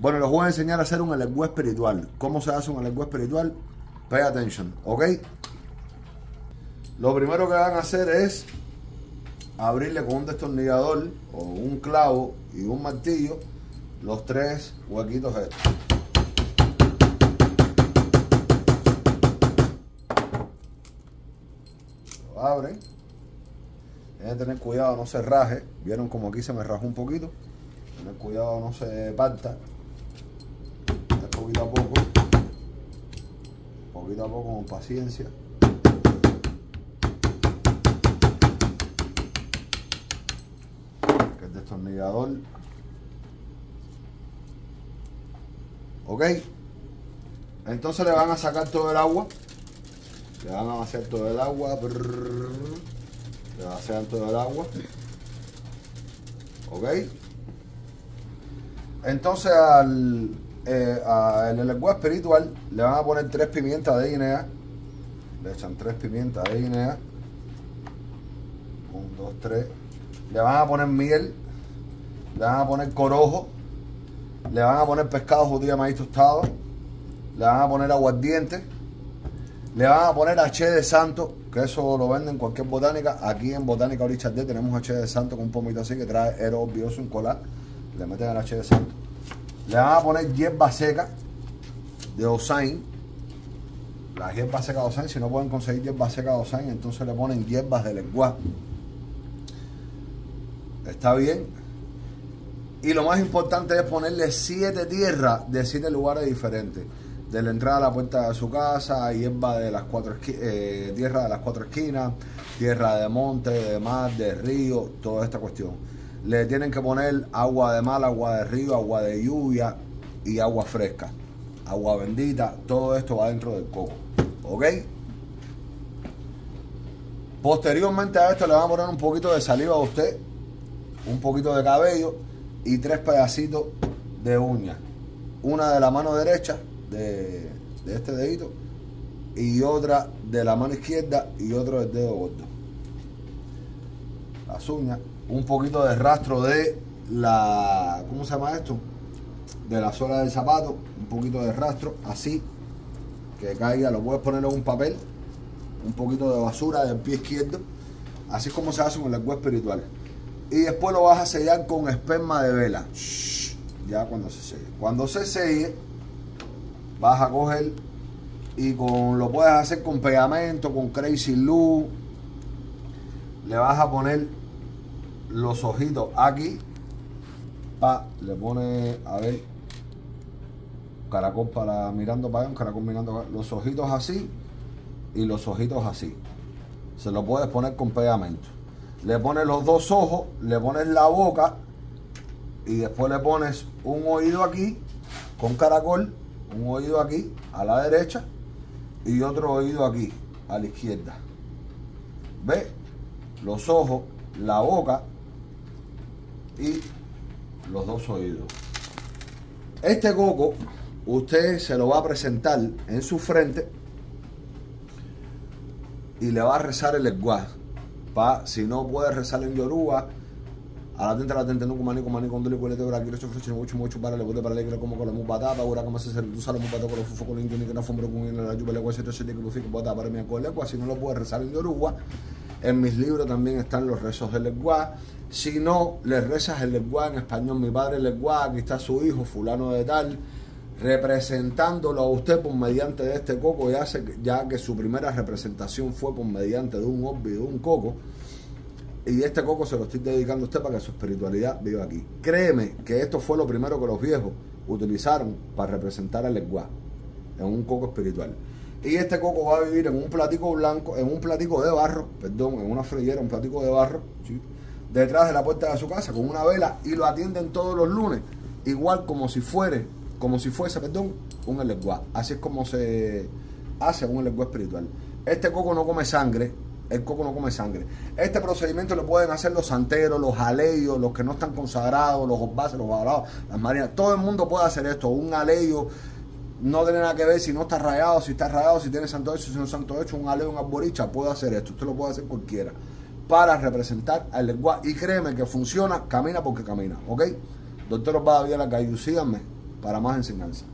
Bueno, les voy a enseñar a hacer un elegüe espiritual. ¿Cómo se hace un elegüe espiritual? Pay attention, ¿ok? Lo primero que van a hacer es abrirle con un destornillador o un clavo y un martillo los tres huequitos estos. Lo abren. Que tener cuidado, no se raje. Vieron como aquí se me rajó un poquito. Tener cuidado, no se parta. Poquito a poco. Poquito a poco, con paciencia. Que el destornillador. Ok. Entonces le van a sacar todo el agua. Le van a vaciar todo el agua. Brrr, le vacian todo el agua. Ok. Entonces al eh, al elegua espiritual le van a poner tres pimientas de guinea. Le echan tres pimientas de guinea. Un, dos, tres. Le van a poner miel. Le van a poner corojo. Le van a poner pescado judía maíz tostado. Le van a poner aguardiente. Le van a poner H de santo, que eso lo venden en cualquier botánica. Aquí en Botánica Orichard D tenemos H de santo con un pomito así que trae eros bioso en colar. Le meten el H de santo. Le van a poner hierba seca de Osain. La hierba seca de Osain, si no pueden conseguir hierba seca de Osain, entonces le ponen hierbas de lengua. Está bien. Y lo más importante es ponerle siete tierras de siete lugares diferentes. De la entrada a la puerta de su casa, hierba de las cuatro eh, tierra de las cuatro esquinas, tierra de monte, de mar, de río, toda esta cuestión. Le tienen que poner agua de mar, agua de río, agua de lluvia y agua fresca. Agua bendita, todo esto va dentro del coco. ¿Ok? Posteriormente a esto le van a poner un poquito de saliva a usted, un poquito de cabello y tres pedacitos de uña. Una de la mano derecha de, de este dedito y otra de la mano izquierda y otro del dedo gordo. Las uñas, un poquito de rastro de la, ¿cómo se llama esto? De la suela del zapato, un poquito de rastro, así, que caiga, lo puedes poner en un papel, un poquito de basura del pie izquierdo, así es como se hace con el cuerpo espiritual. Y después lo vas a sellar con esperma de vela, ya cuando se selle. Cuando se selle, vas a coger y con lo puedes hacer con pegamento, con crazy glue, le vas a poner los ojitos aquí, pa, le pone, a ver, caracol para mirando para un caracol mirando los ojitos así y los ojitos así. Se lo puedes poner con pegamento. Le pones los dos ojos, le pones la boca y después le pones un oído aquí con caracol, un oído aquí a la derecha y otro oído aquí a la izquierda. ¿Ve? Los ojos, la boca y los dos oídos. Este coco usted se lo va a presentar en su frente y le va a rezar el lenguaje. Pa, si no puede rezar en Yoruba, a la tenta la tenta no kumani kumani con dole cuelete bra quiero chofre chino mucho mucho para le bote para le como con la mubata para ahora como se tú sale mubata con los fufo con que no fumbre con la yuba le guase se que lo fico bota para mi cole si no lo puede rezar en Yoruba en mis libros también están los rezos del lenguaje si no le rezas el lenguaje en español mi padre el aquí está su hijo fulano de tal representándolo a usted por mediante de este coco ya, ya que su primera representación fue por mediante de un obvio de un coco y este coco se lo estoy dedicando a usted para que su espiritualidad viva aquí. Créeme que esto fue lo primero que los viejos utilizaron para representar al lenguaje en un coco espiritual. Y este coco va a vivir en un platico blanco, en un platico de barro, perdón, en una friguera, un platico de barro, detrás de la puerta de su casa con una vela y lo atienden todos los lunes, igual como si fuere, como si fuese, perdón, un lenguaje. Así es como se hace un lenguaje espiritual. Este coco no come sangre, el coco no come sangre. Este procedimiento lo pueden hacer los santeros, los aleios, los que no están consagrados, los osbases, los balados, las marinas. Todo el mundo puede hacer esto. Un aleio no tiene nada que ver si no está rayado, si está rayado, si tiene santo hecho, si no santo hecho. Un aleo, un arboricha puede hacer esto. Usted lo puede hacer cualquiera. Para representar al lenguaje. Y créeme que funciona, camina porque camina. ¿Ok? Doctor Osvaldo la calle, síganme para más enseñanza.